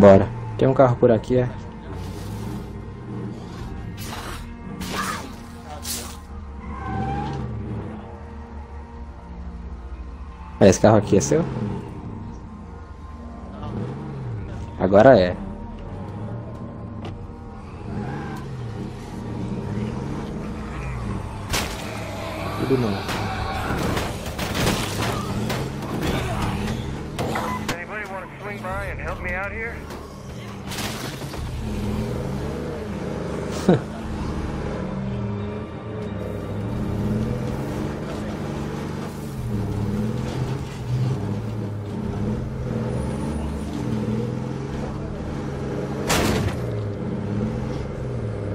Bora. Tem um carro por aqui, é? Esse carro aqui é seu? Agora é. Tudo.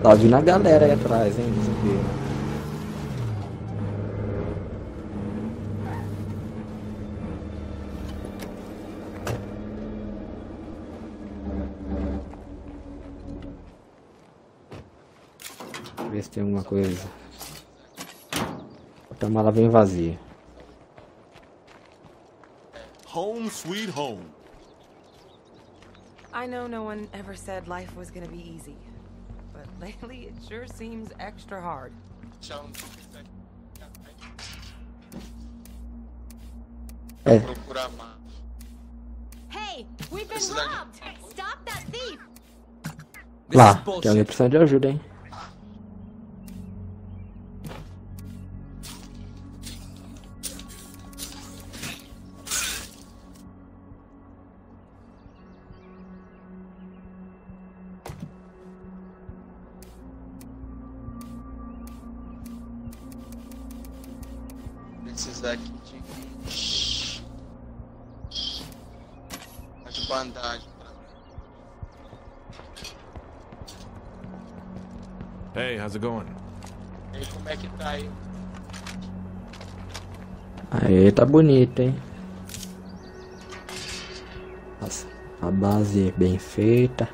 Tá vindo a galera aí atrás, hein? Ver. Se tem alguma coisa. Outra mala bem vazia. Home sweet home. I know no one ever said life was gonna be easy, but lately it sure seems extra hard. É, Procurar mais. Hey, we've been This is like- robbed! Stop that thief! Lá, tem alguém precisando de ajuda, hein? Tá bonito, hein? Nossa, a base bem feita.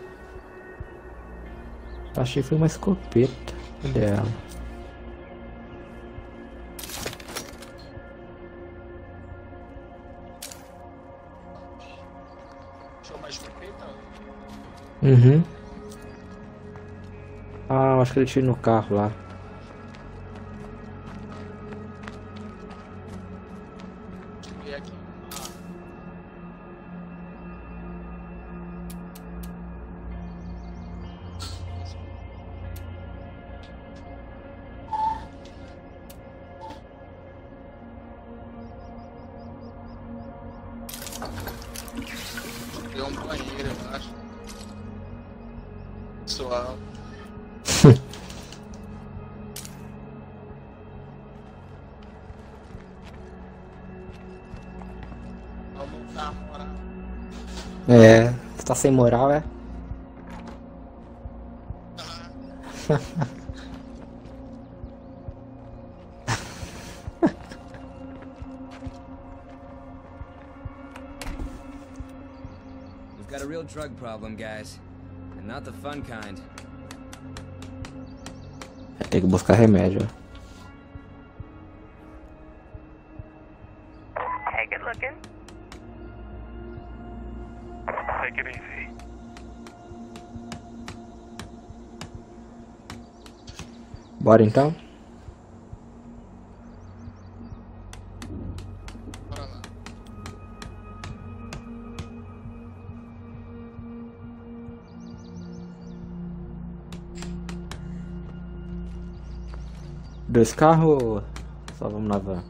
Achei que foi uma escopeta. Cadê ela? Uhum. Ah, acho que ele tira no carro lá. Sem moral, é? We've got a real drug problem, guys. And not the fun kind. Tem que buscar remédio. Bora então? Dois carros só vamos na van?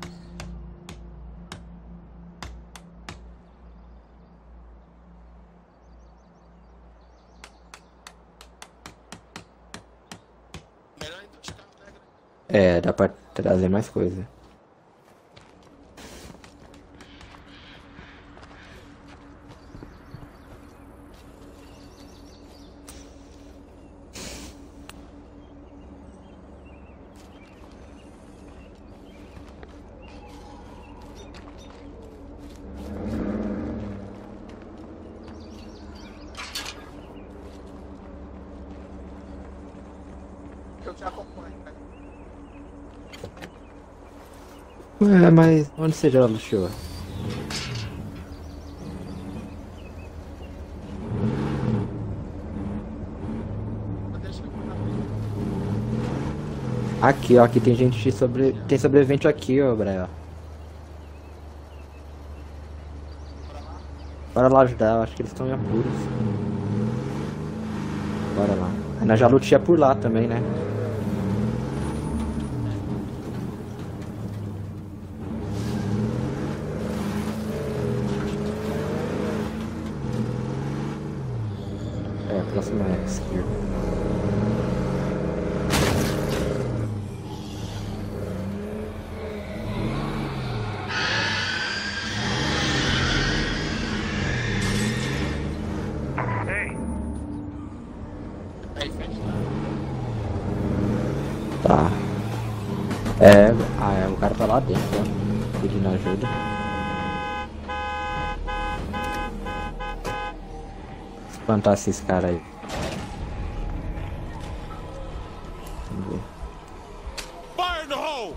Melhor então os carros da grande. É, dá pra trazer mais coisa. mas onde você já luxou? Aqui, ó, aqui tem gente sobre. Tem sobrevivente aqui, ó, Braia. Bora lá ajudar, eu acho que eles estão em apuros. Bora lá. A Ana já lutia por lá também, né? Espantar esses caras aí. Vamos ver. Fire in the hole!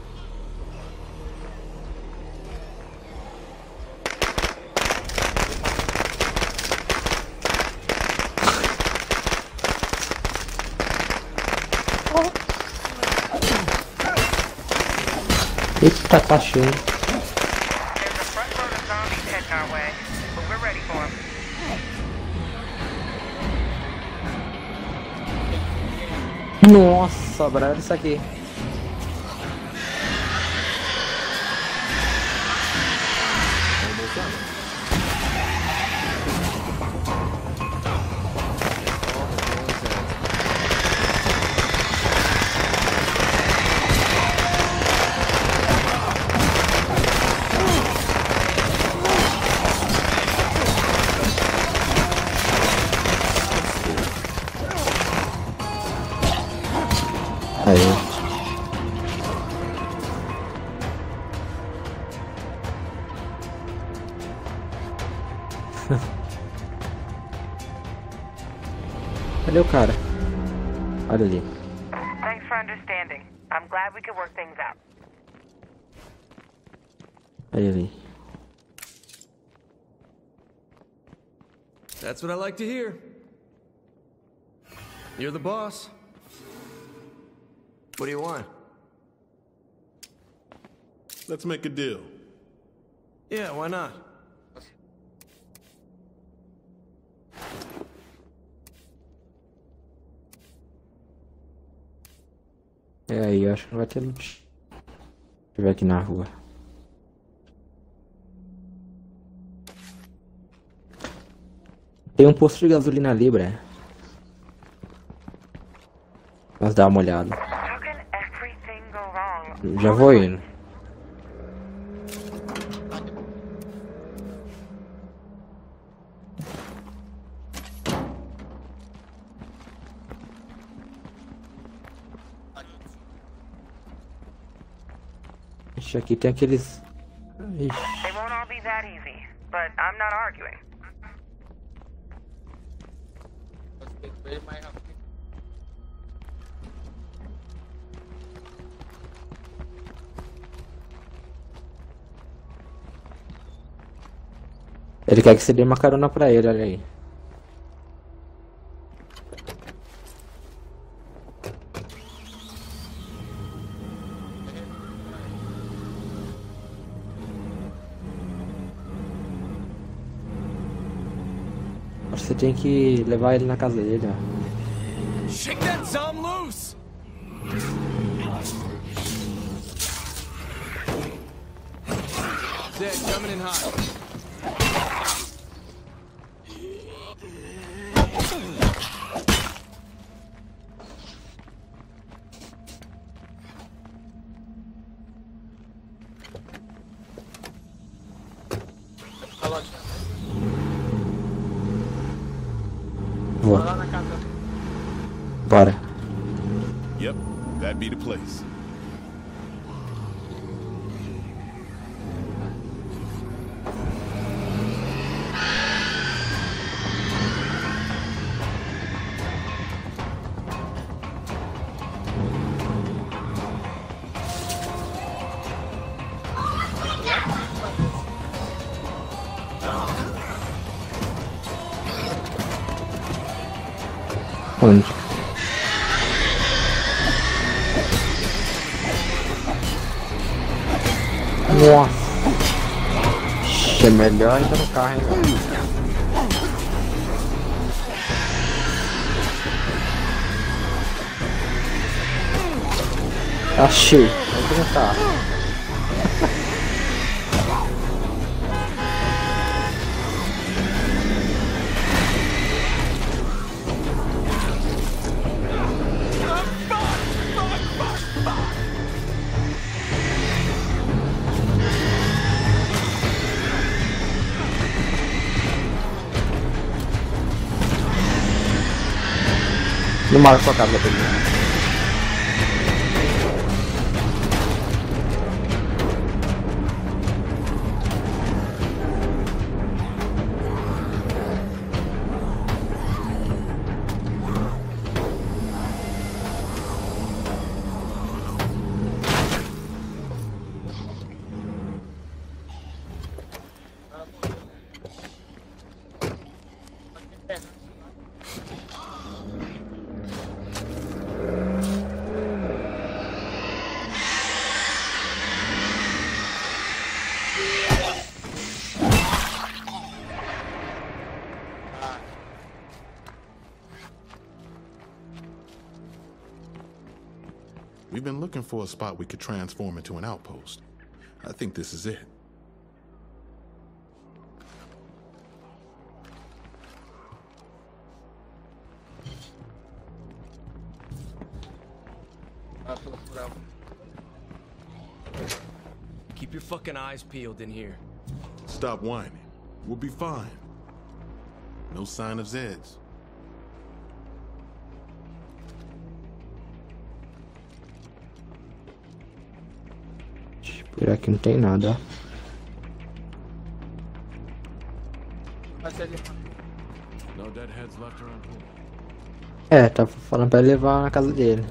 Eita, tá Olha isso aqui. Cadê o cara? Olha ali. Thanks for understanding. I'm glad we could work things out. Olha ali. That's what I like to hear. You're the boss. What do you want? Let's make a deal. Yeah, why not? É aí, acho que não vai ter loot. Se tiver aqui na rua. Tem um posto de gasolina ali, Bre. Vamos dar uma olhada. Já vou indo. Ixi, aqui tem aqueles. Ixi. Ele quer que você dê uma carona pra ele, olha aí. Tem que levar ele na casa dele, ó. Shake that zom loose! Dead, coming in hot. Be the place. Melhor ainda no carro, hein. Achei. Vou tentar. Não marco a We've been looking for a spot we could transform into an outpost. I think this is it. Keep your fucking eyes peeled in here. Stop whining. We'll be fine. No sign of Zeds. Por aqui não tem nada. É, tá falando pra ele levar na casa dele.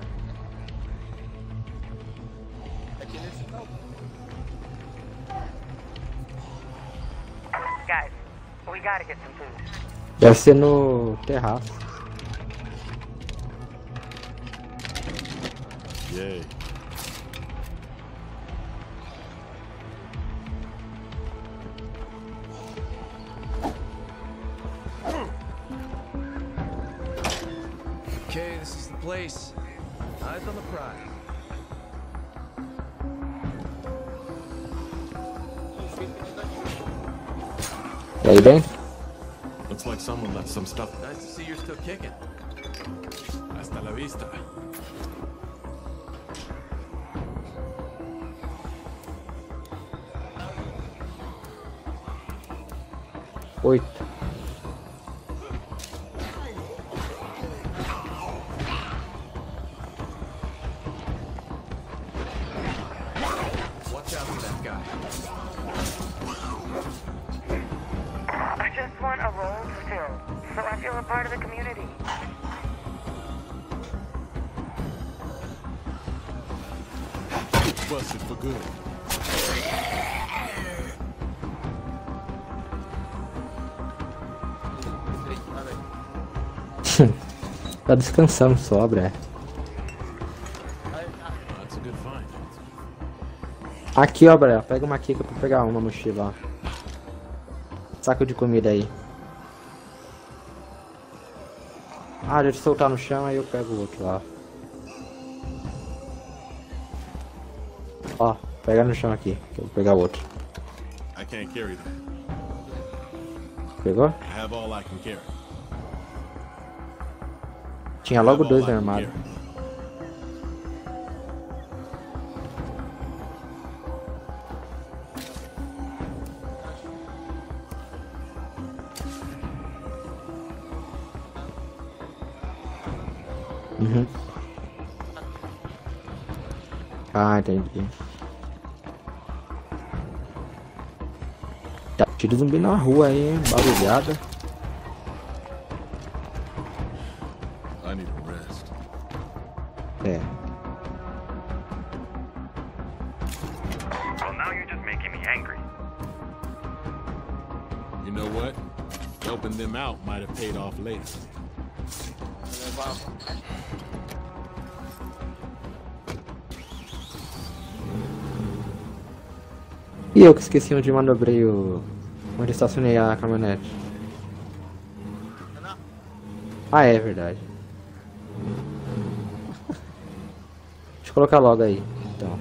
Deve ser no terraço. Yay. Okay, this is the place. Eyes on the prize. E you dentro? Looks like someone left some stuff. Nice to see you're still kicking. Hasta la vista. Tá descansando só, Bre. That's a good find. Aqui, ó, Bre. Pega uma Kika pra pegar uma mochila, ó. Saco de comida aí. Ah, deixa eu soltar no chão, aí eu pego o outro lá. Ó, pega no chão aqui, que eu vou pegar o outro. I can't carry that. Pegou? I have all I can carry. Tinha logo dois armados. Uhum. Ah, entendi. Tá, tiro zumbi na rua aí, hein? Barulhada. Levar. E eu que esqueci onde manobrei o. onde estacionei a caminhonete. Ah, é verdade. Deixa eu colocar logo aí, então.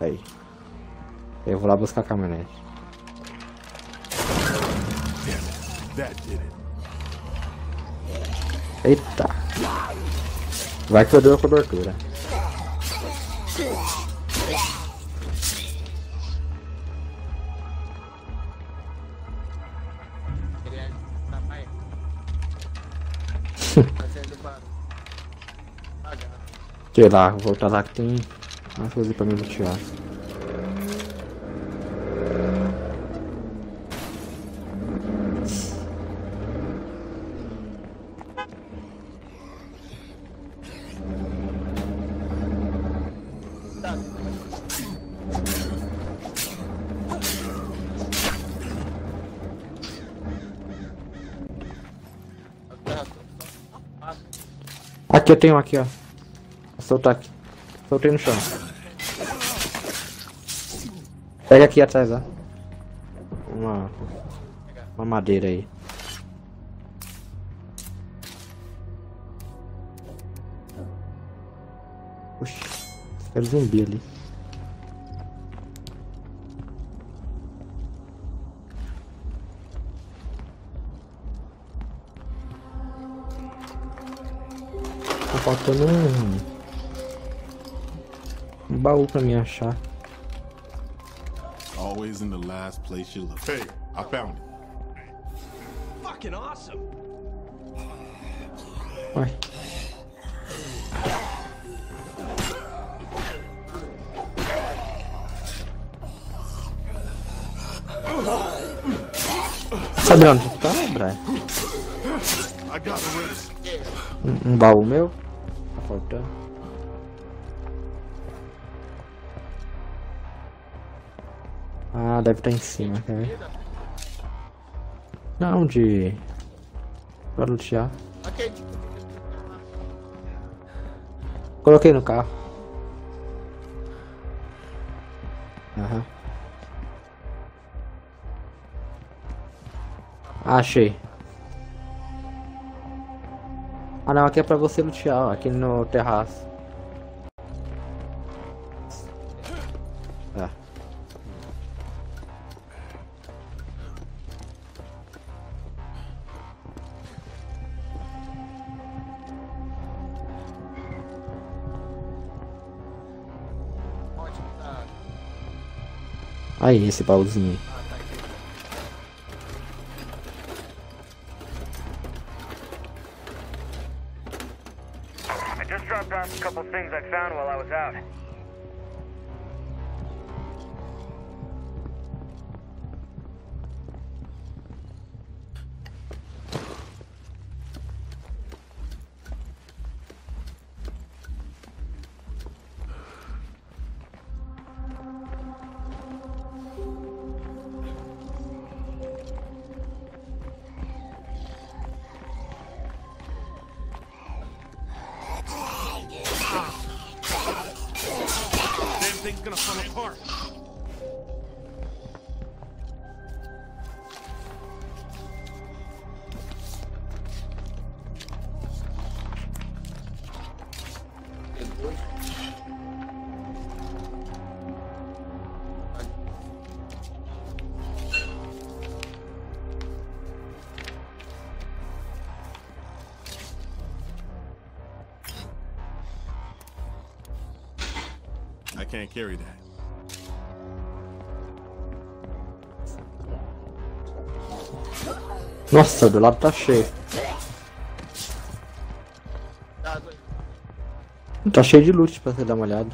Aí. Eu vou lá buscar a caminhonete. Eita. Vai que eu dou a cobertura. Sei lá, vou voltar lá que tem mais coisa pra me lutear. Tenho um aqui, ó. Soltar aqui. Soltei no chão. Pega aqui atrás, ó. Uma. Uma madeira aí. Oxi. Era zumbi ali. Faltando um. Um baú pra me achar. Always in the last place you look. Hey, I found it. Fucking awesome. Uai. Sabe onde tu tá, Brian? Um, um baú meu? Tá faltando. Ah, deve estar em cima, quer ver? Não, de. Pra lutear. Coloquei no carro. Aham. Achei. Ah não, aqui é pra você lutear, aqui no terraço. Tá? Aí, esse baúzinho aí. Just dropped off a couple things I found while I was out. Carry that. Nossa, do lado tá cheio. Tá, cheio de loot pra você dar uma olhada.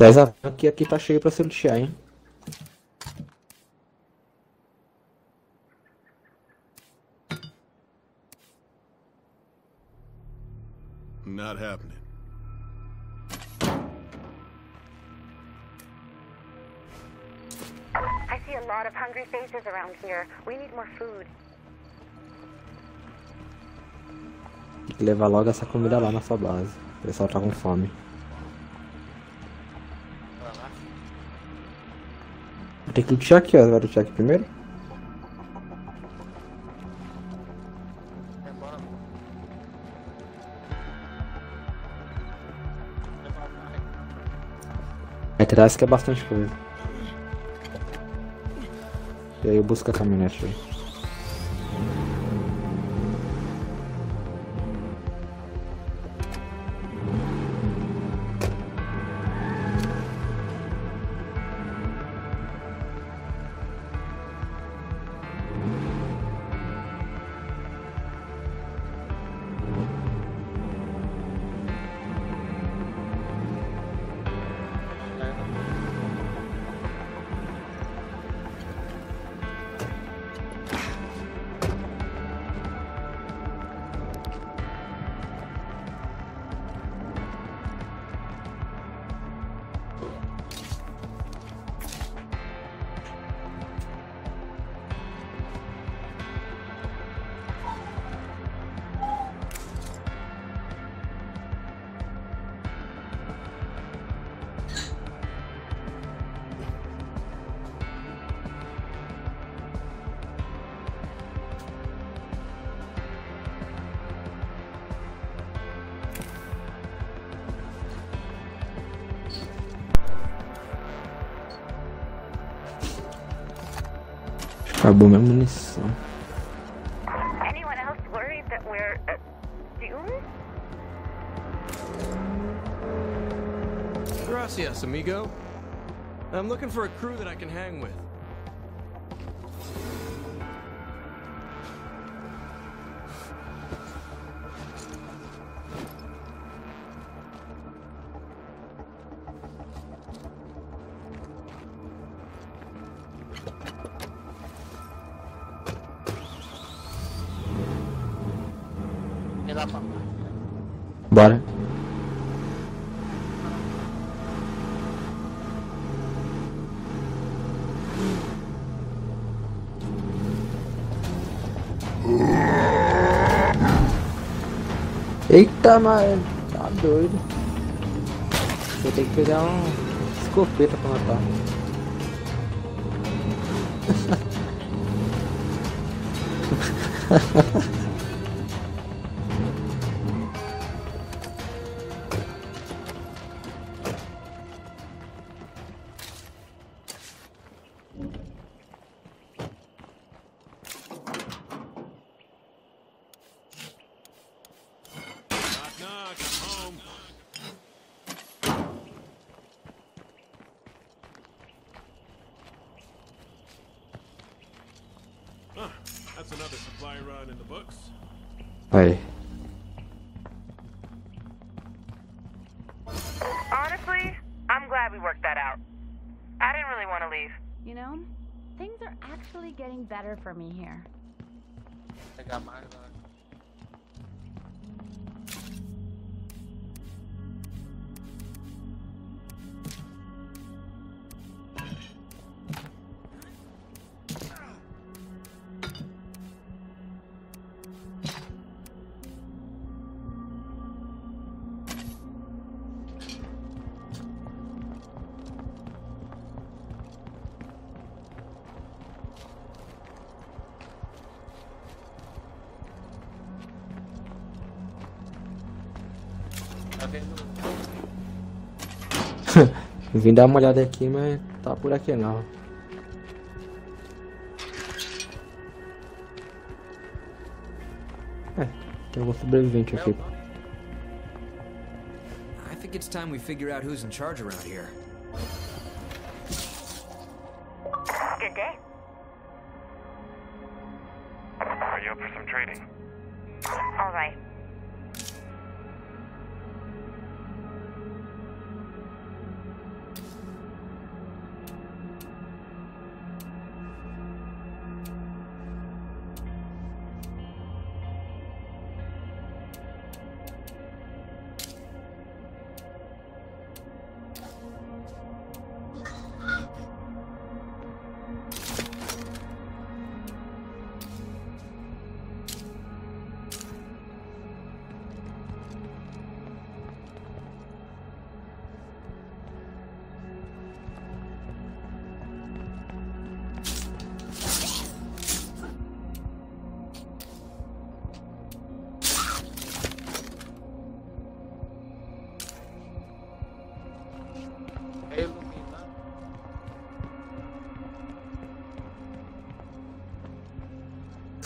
César, aqui, aqui tá cheio pra se lutear, hein? Not happening. I see a lot of hungry faces around here. We need more food. Tem que levar logo essa comida lá na sua base. O pessoal tá com fome. Tem que lutear aqui, ó. Vai lutear aqui primeiro? Atrás que é bastante coisa. E aí eu busco a caminhonete aí. Acabou minha munição. Anyone else worried that we're uh, doomed? Gracias, amigo. I'm looking for a crew that I can hang with. Eita, mas tá doido. Vou ter que pegar um escopeta pra matar. Knock, Vim dar uma olhada aqui, mas tá por aqui não. É, tem algum sobrevivente aqui. I think it's time we figure out who's in charge here.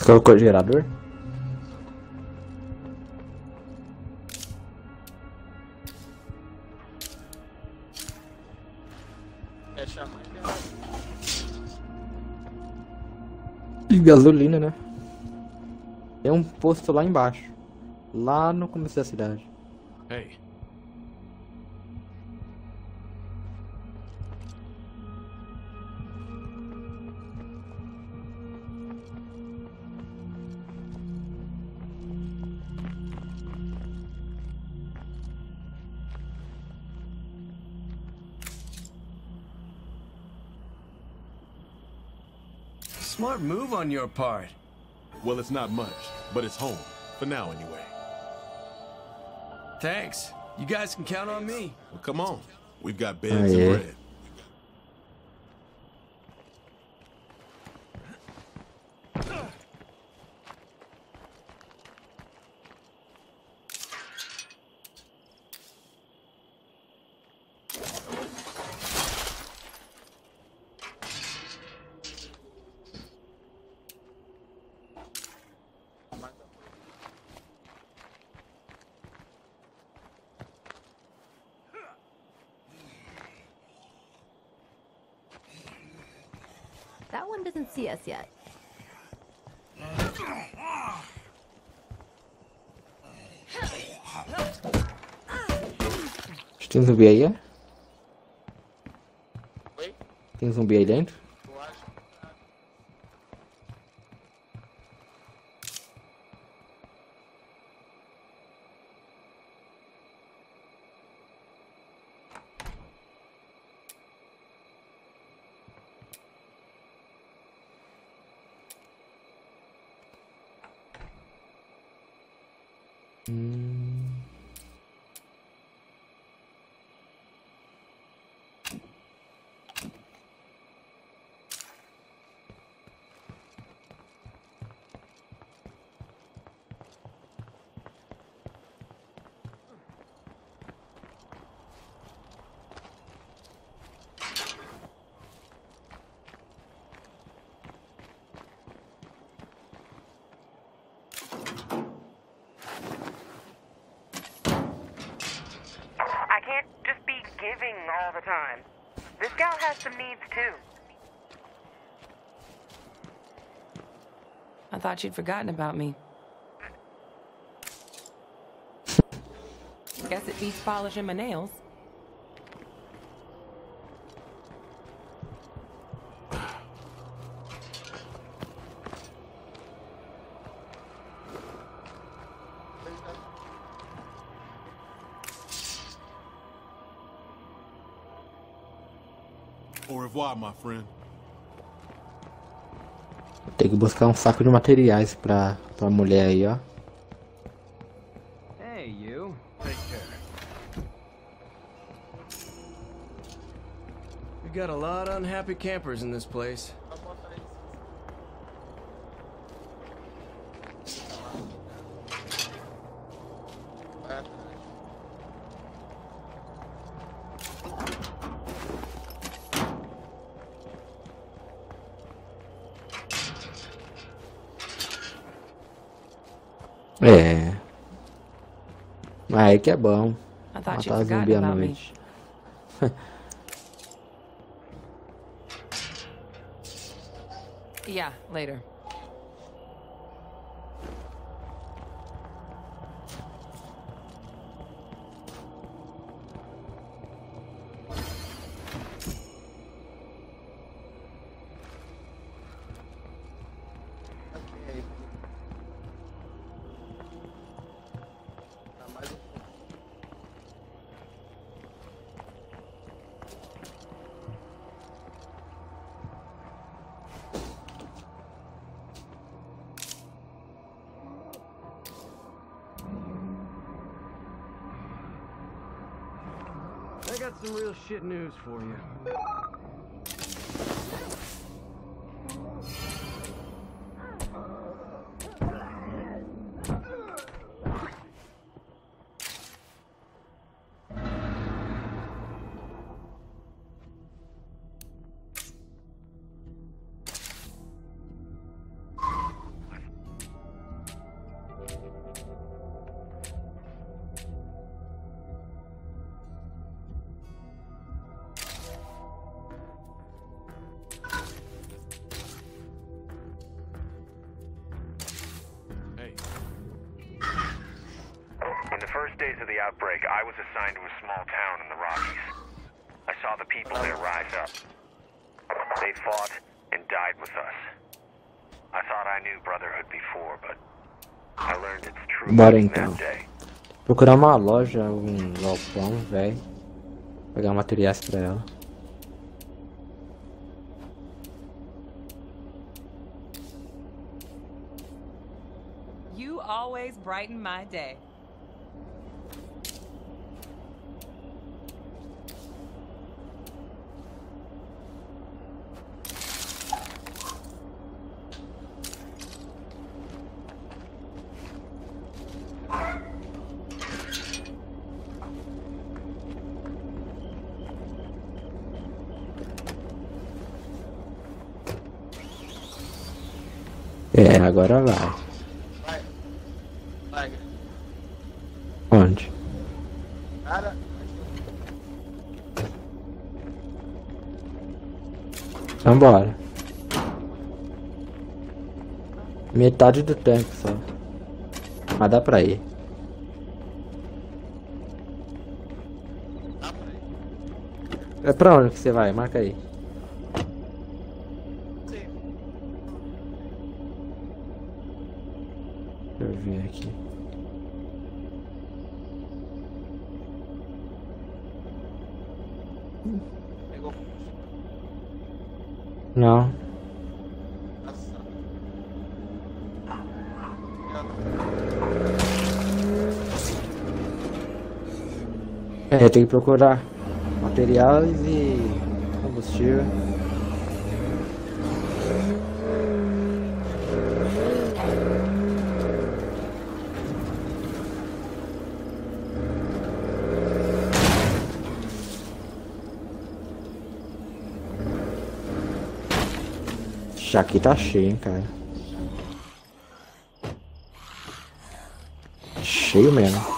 Colocou gerador? E gasolina, né? Tem um posto lá embaixo. Lá no começo da cidade. Hey, Smart move on your part. well, it's not much, but it's home. For now, anyway. Thanks. You guys can count on me. Well, come on. We've got beds Oh, yeah. and bread. Doesn't see us yet. Tem zumbi aí, é? Oi? Tem zumbi aí dentro? I giving all the time. This gal has some needs too. I thought you'd forgotten about me. Guess it beats polishing my nails. Tem que buscar um saco de materiais pra, pra mulher aí, ó. Hey, you. Take care. We got a lot of unhappy campers in this place. É. Aí que é bom. I thought you'd Matar zumbi à noite. Yeah, later. Bora então. Procurar uma loja, um galpão, velho. Pegar materiais pra ela. You always brighten my day. Agora vai. Vai. Vai. Onde? Cara, Vambora. Metade do tempo só. Mas dá pra ir. dá pra ir. É pra onde que você vai? Marca aí. Tem que procurar materiais e combustível. Ixi, Aqui tá cheio, hein, cara. Cheio mesmo.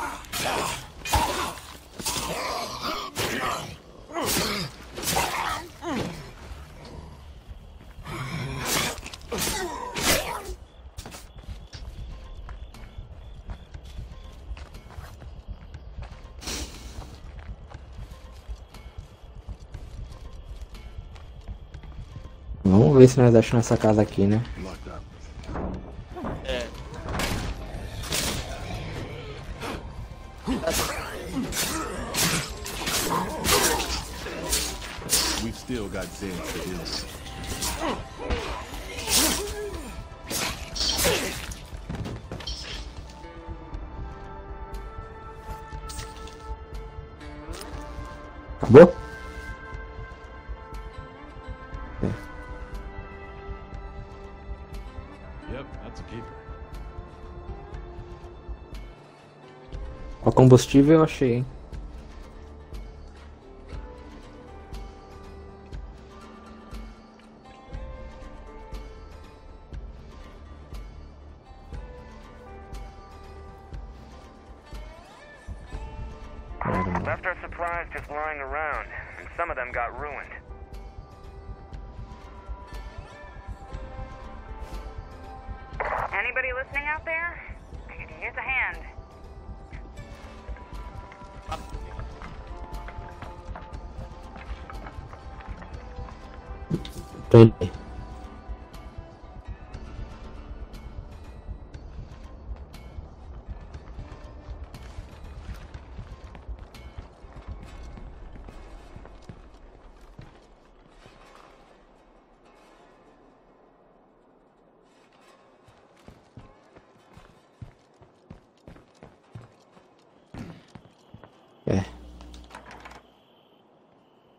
Ver se nós achamos essa casa aqui, né? É. We've still got Zeds to deal combustível eu achei, hein?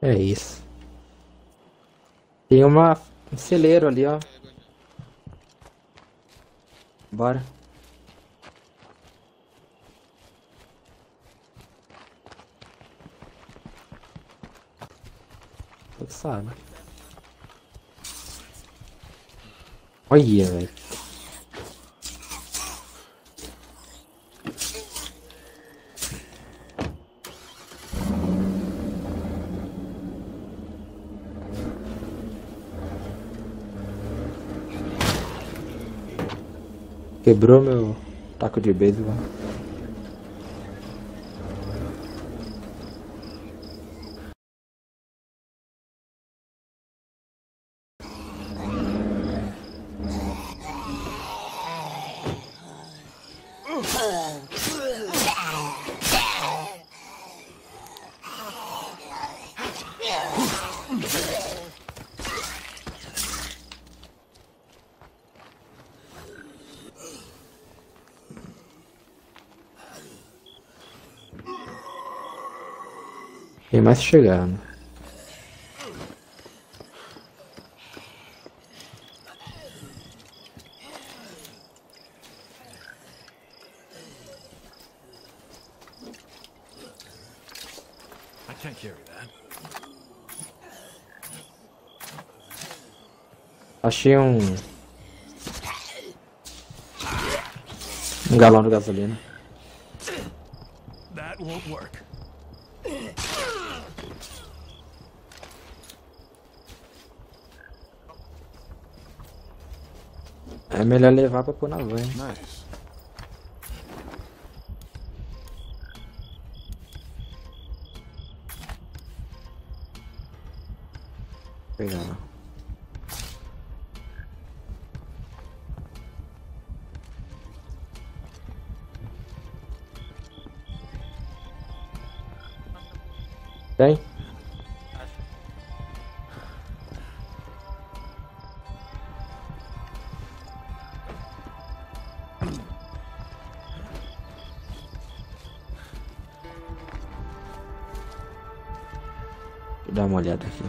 É isso. Tem uma um celeiro ali, ó. Bora. Sabe. Olha, velho. Quebrou meu taco de beisebol. Mais chegando. Achei um. Um galão de gasolina. That won't work. É melhor levar pra pôr na van. Olhada aqui.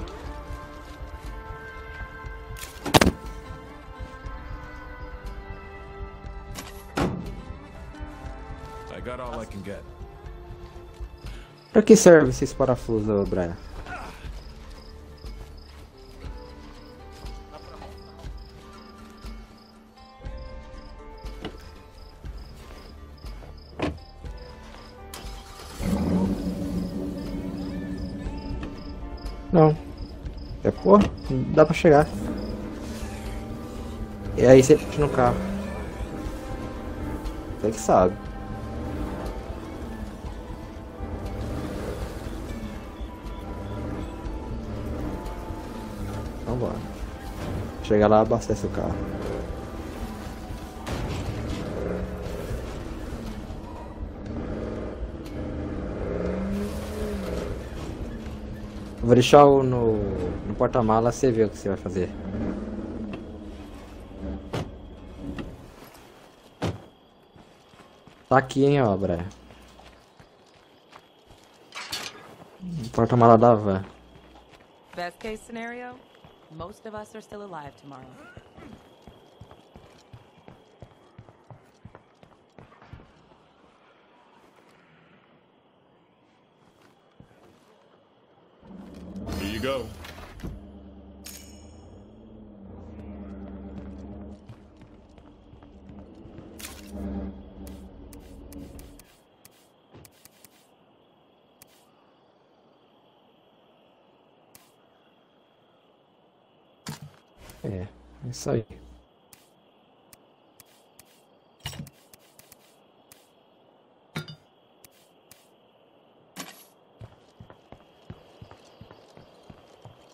I got all I can get. Pra que serve esses parafusos, Brian? Dá pra chegar. E aí você no carro. Você que sabe. Então bora. Chega lá, abastece o carro. Vou deixar o no porta-mala, você vê o que você vai fazer. Tá aqui, hein, ó, Brian. Porta-mala da van. Best case scenario, most of us are still alive tomorrow. Aí.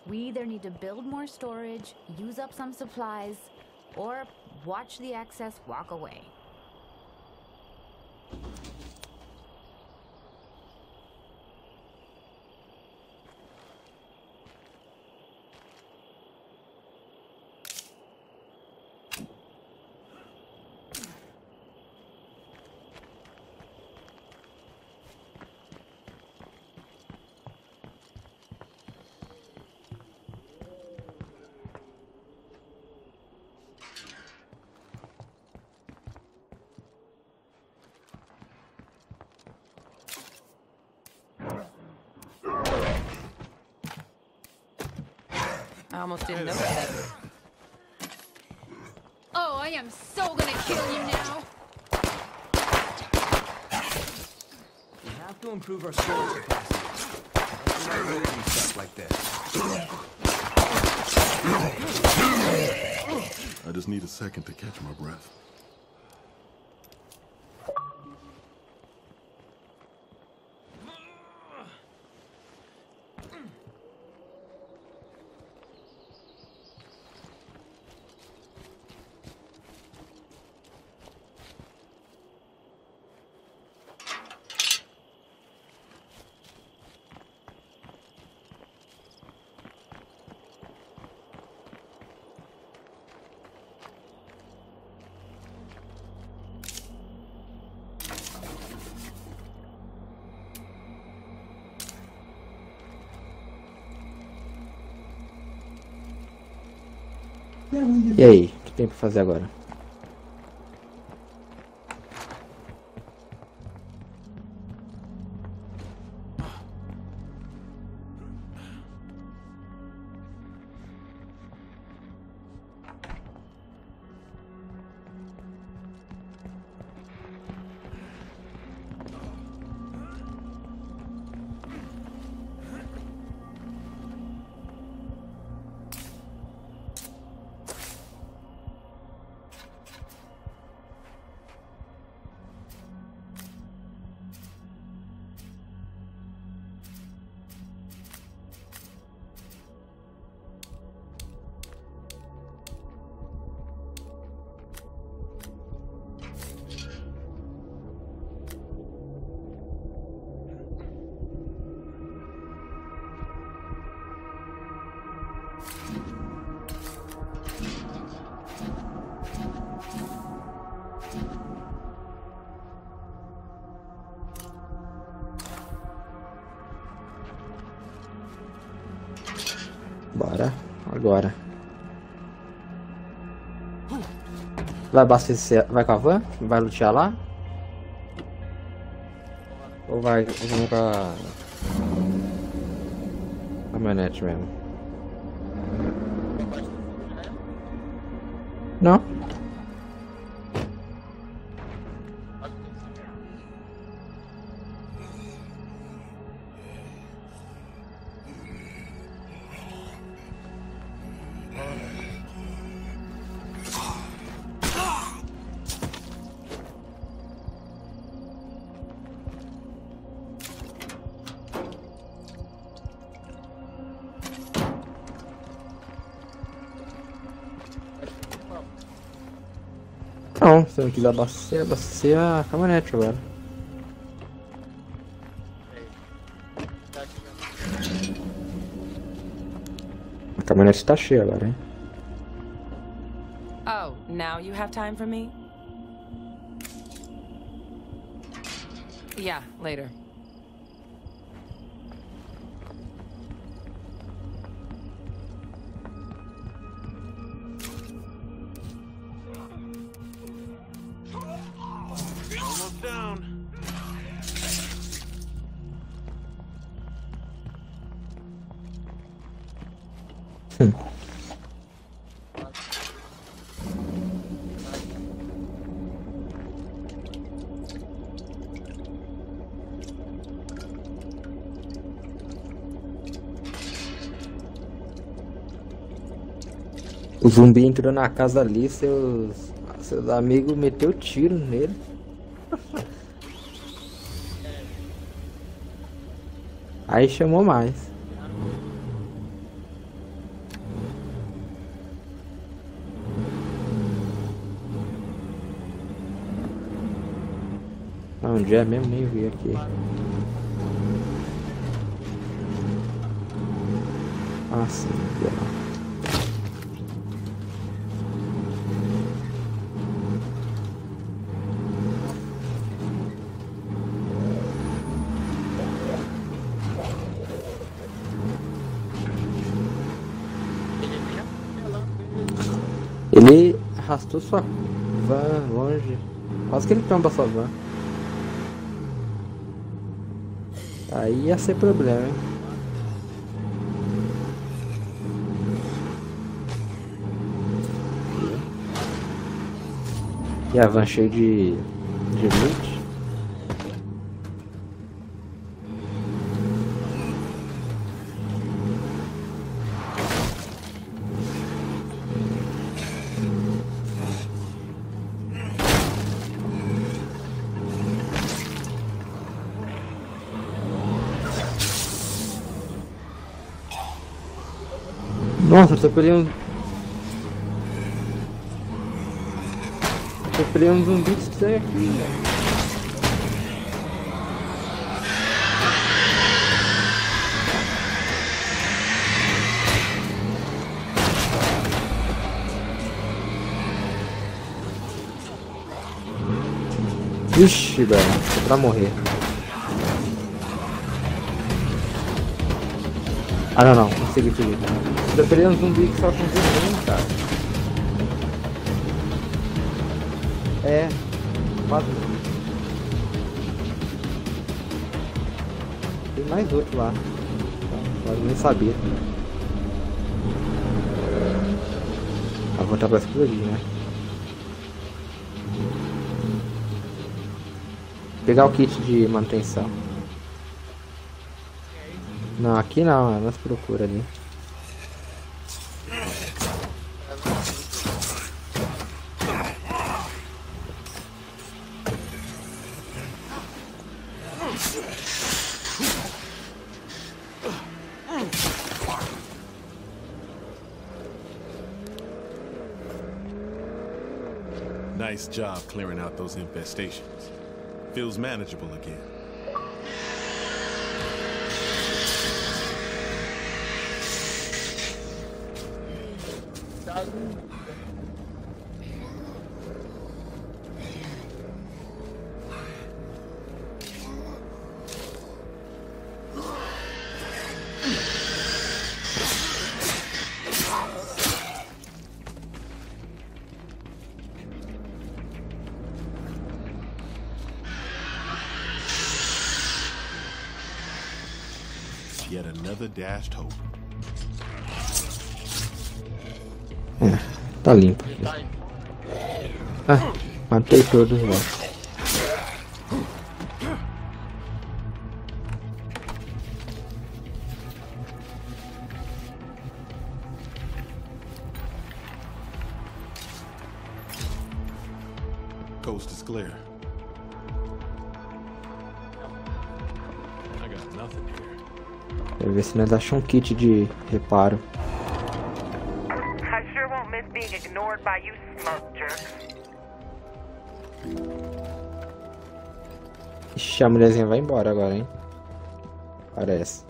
We either need to build more storage, use up some supplies, or watch the excess walk away. I almost didn't notice that. Oh, I am so gonna kill you now! We have to improve our storage capacity. Else not ready stuff like this. I just need a second to catch my breath. E aí, o que tem pra fazer agora? Agora. Vai abastecer, vai com a van? Vai lutear lá? Ou vai, com a caminhonete mesmo? Não? Não quiser abastecer, abastecer a caminhonete agora. A caminhonete tá cheia agora, hein? Oh, now you have time for me? Yeah, later. O zumbi entrou na casa ali, seus, seus amigos meteu tiro nele. Aí chamou mais. Onde é mesmo? Nem vi aqui. Ah, sim. Ele arrastou sua van longe. Quase que ele tomba sua van. Aí ia ser problema, hein? E a van cheia de. de loot. Eu atropelei um. Zumbi estranho aqui, velho. Ixi, velho, pra morrer. Ah, não, não. Consegui, segui. Tá perdendo um zumbi que só com zumbi, cara. É. Quatro Tem mais outro lá. Tá, Mas nem sabia. Tá, A voltar pra explodir, né? Pegar o kit de manutenção. Não, aqui não, ali. Nice job clearing out those infestations. Feels manageable again. Yet another dashed hope. É, tá limpo. Tá. Ah, matei todos lá. Nós achamos um kit de reparo. Ixi, a mulherzinha vai embora agora, hein? Parece.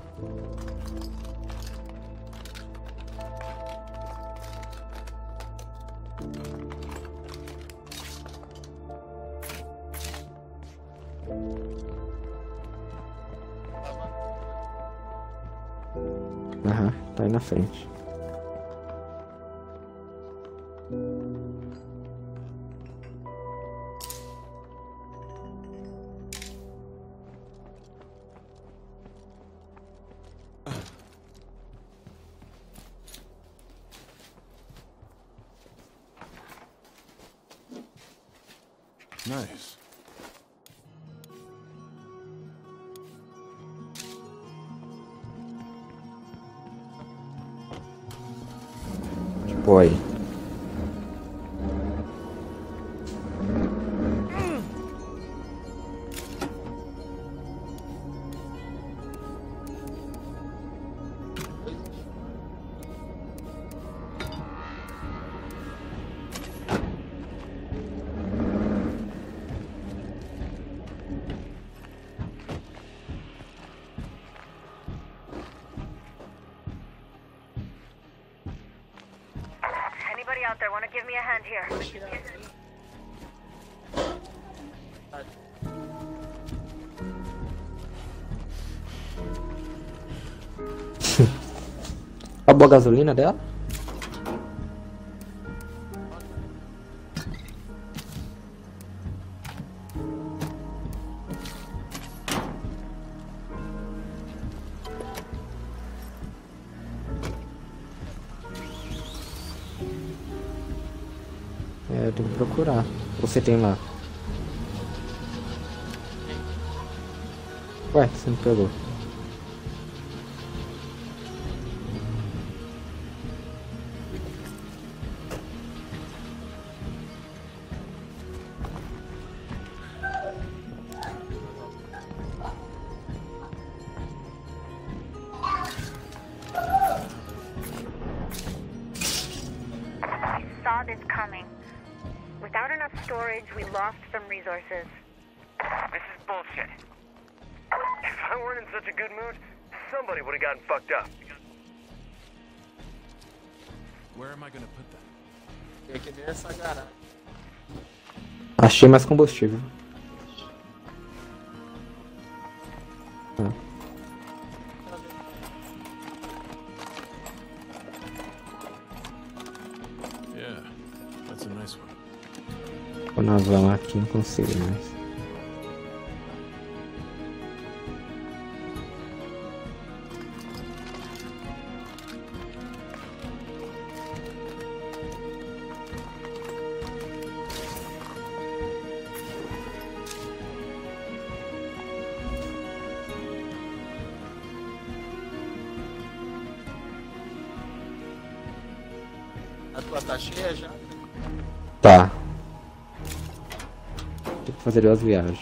Anybody out there want to give me a hand here? Acabou a gasolina dela? Você tem lá. Ué, você não pegou. Achei mais combustível. Ah. Yeah, that's a nice one. Com o navão aqui não consigo mais. Tua tá cheia já? Tá. Tem que fazer duas viagens.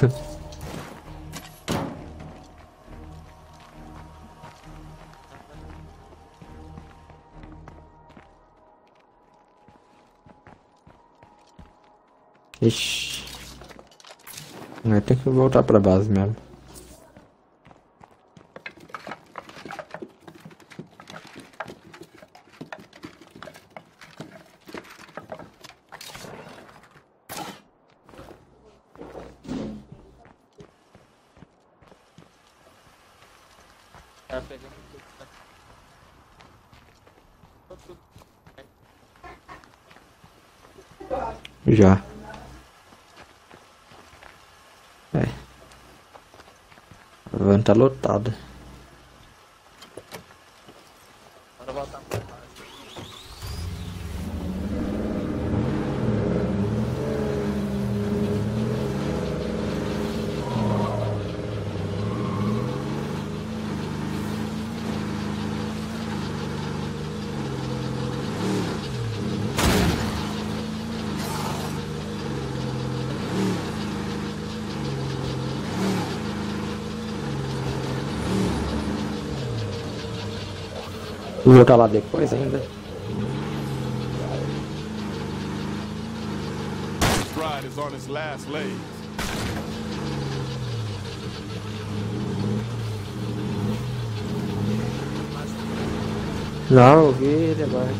Ixi. Ter que voltar pra base mesmo. Tá pegando tudo. Tá. Tá tudo. Já. É. A van tá lotada. Vou voltar lá depois ainda. Is on its last legs. Não, eu vi ele agora.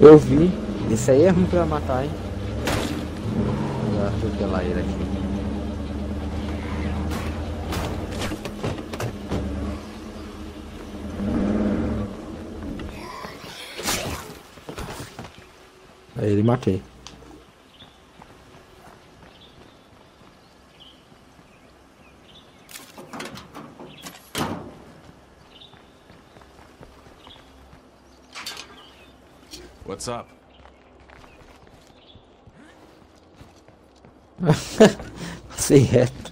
Eu vi. Isso aí é ruim pra matar, hein? Vou atropelar ele aqui. Aí ele matei. What's up? see it.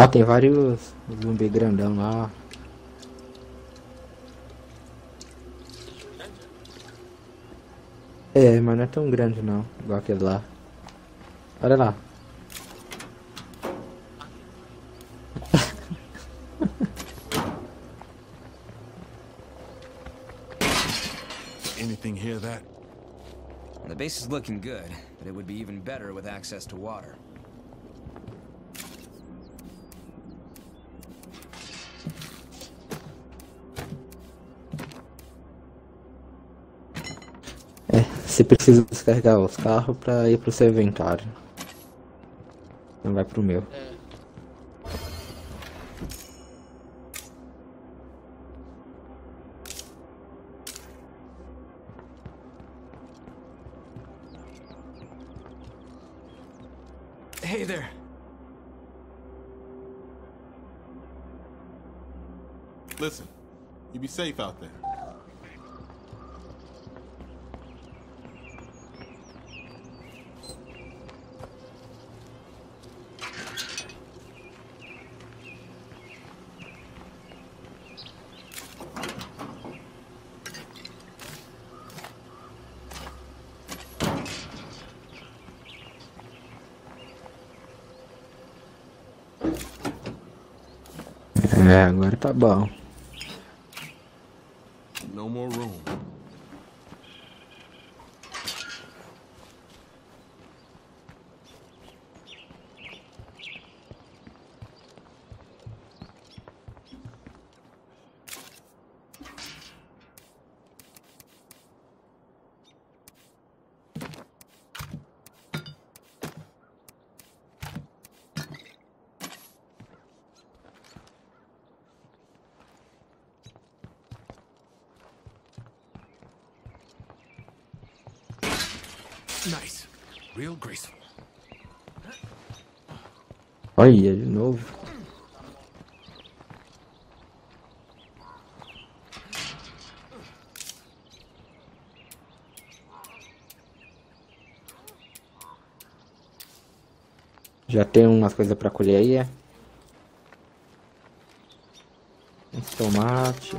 Ó, tem vários zumbi grandão lá. É, mas não é tão grande não, igual aquele lá. Olha lá. Anything hear that? The base is looking good, but it would be even better with access to water. Você precisa descarregar os carros pra ir pro seu inventário. Não vai pro meu. É. Hey there. Listen, you be safe out there. É, agora tá bom. No more room. Nice. Real graceful. Olha, de novo. Já tem umas coisas pra colher aí, é? Tomate.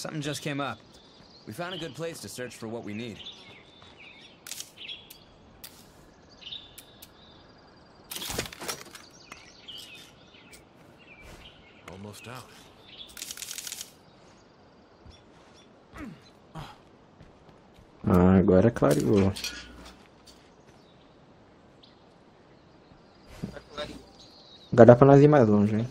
Something just came up. We found a good place to search for what we need. Almost out. Ah, agora clareou. Agora dá pra nós ir mais longe, hein?